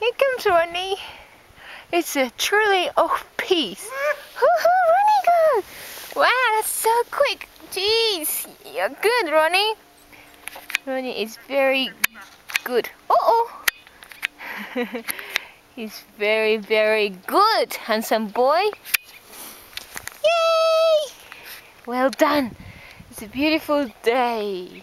Here comes Ronnie. It's a truly of peace. Ronnie go! Wow, that's so quick. Jeez, you're good, Ronnie. Ronnie is very good. Uh oh. He's very, very good, handsome boy. Yay! Well done. It's a beautiful day.